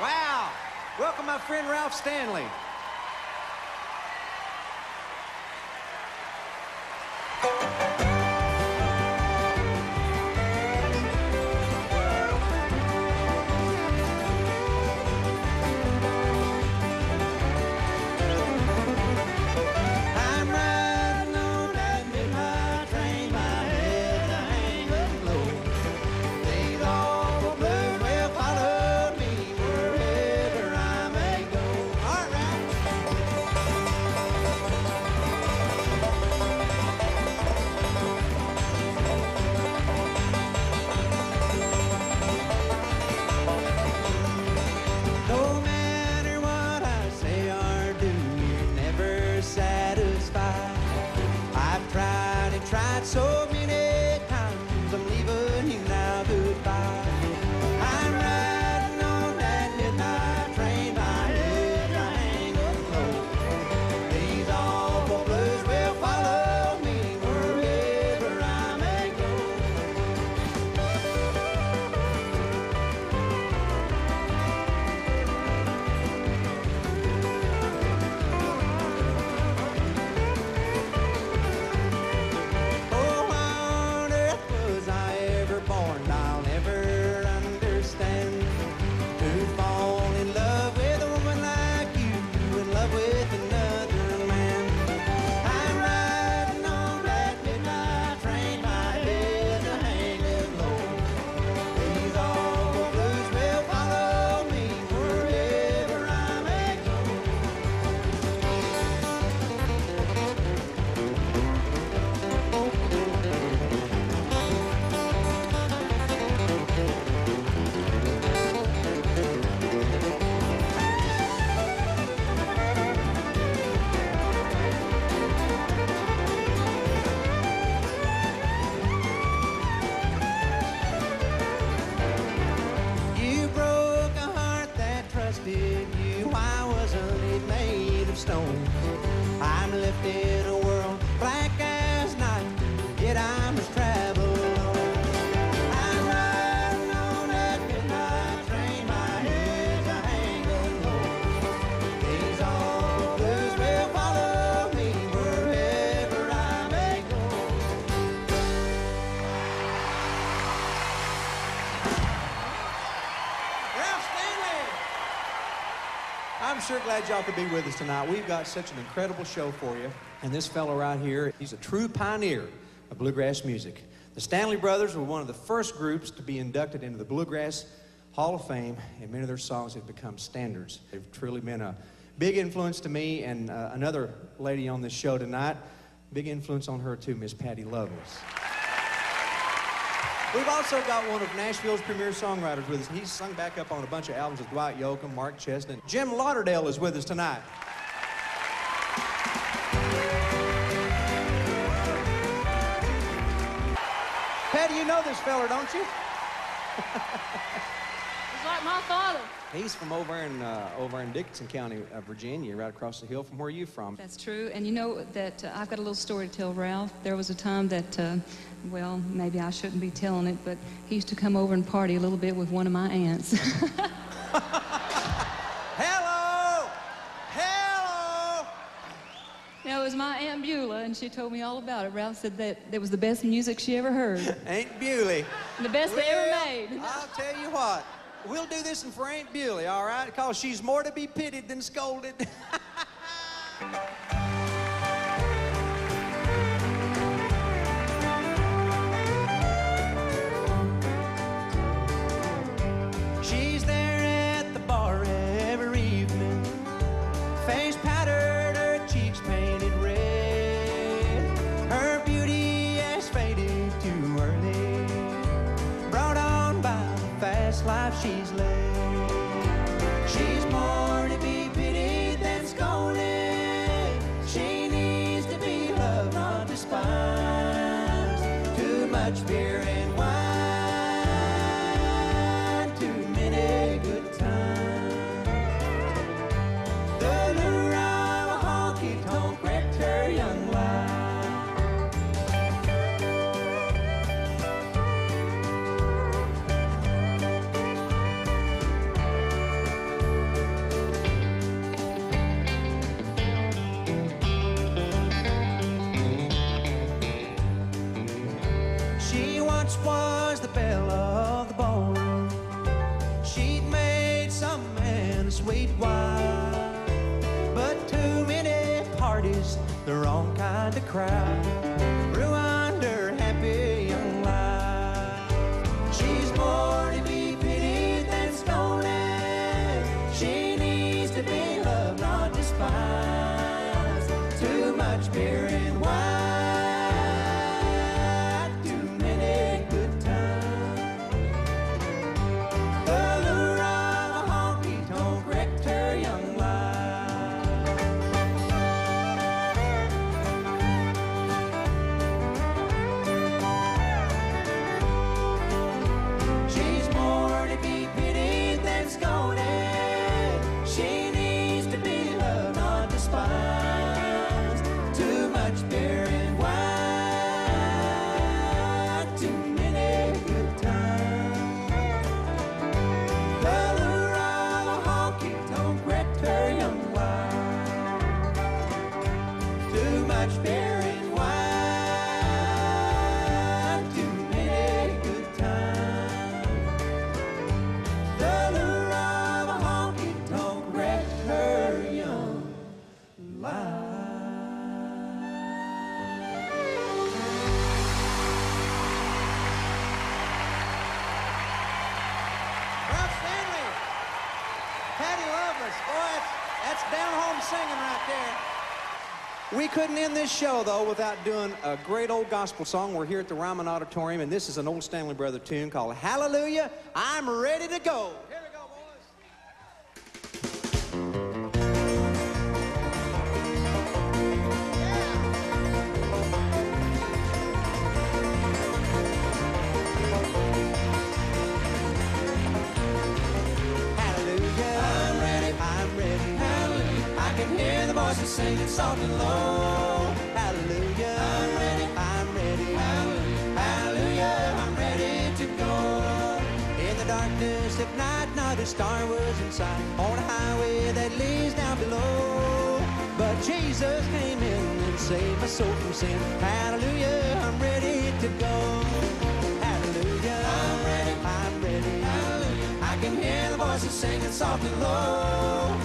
Wow. Welcome, my friend Ralph Stanley. I'm sure glad y'all could be with us tonight. We've got such an incredible show for you. And this fellow right here, he's a true pioneer of bluegrass music. The Stanley Brothers were one of the first groups to be inducted into the Bluegrass Hall of Fame, and many of their songs have become standards. They've truly been a big influence to me and uh, another lady on this show tonight. Big influence on her, too, Miss Patty Loveless. We've also got one of Nashville's premier songwriters with us. He's sung back up on a bunch of albums with Dwight Yoakam, Mark Chesnutt. Jim Lauderdale is with us tonight. Patty, you know this feller, don't you? He's like my father. He's from over in uh, over in Dickenson County, uh, Virginia, right across the hill from where you're from. That's true. And you know that uh, I've got a little story to tell Ralph. There was a time that, uh, well, maybe I shouldn't be telling it, but he used to come over and party a little bit with one of my aunts. Hello, hello. now, it was my Aunt Beulah, and she told me all about it. Ralph said that that was the best music she ever heard, Aunt Beulah. the best they ever made. I'll tell you what. We'll do this one for Aunt Beulah, all right? Because she's more to be pitied than scolded. she's led. She's more to be pitied than scolded. She needs to be loved, not despised. Too much beer and wine, parties, the wrong kind of crowd, Patty Loveless, boy, that's, that's down home singing right there. We couldn't end this show, though, without doing a great old gospel song. We're here at the Ryman Auditorium, and this is an old Stanley Brother tune called Hallelujah, I'm Ready to Go. Singing soft and low. Hallelujah. I'm ready. I'm ready. Hallelujah. Hallelujah. I'm ready to go. In the darkness at night, not a star was in sight. On a highway that leads down below. But Jesus came in and saved my soul from sin. Hallelujah. I'm ready to go. Hallelujah. I'm ready. I'm ready. Hallelujah. I can hear the voices singing soft and low.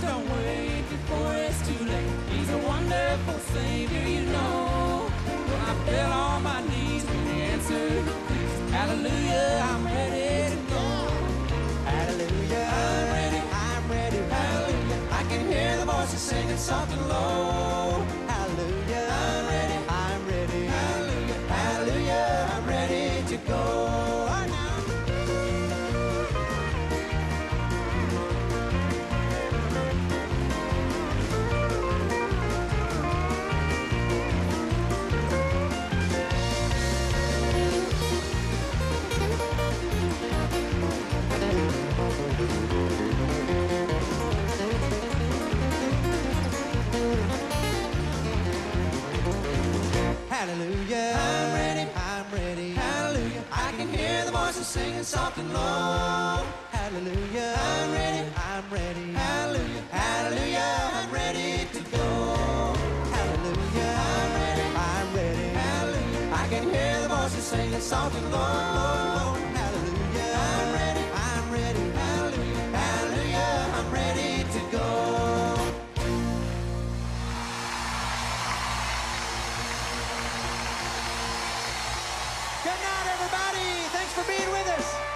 Don't wait before it's too late. He's a wonderful Savior, you know. When I fell on my knees when the answer please. Hallelujah, I'm ready to go. Hallelujah. I'm ready. I'm ready. Hallelujah. I can hear the voices singing and low. Lord, Lord, Lord. Hallelujah. I'm ready. I'm ready. Hallelujah. Hallelujah. I'm ready to go. Good night, everybody. Thanks for being with us.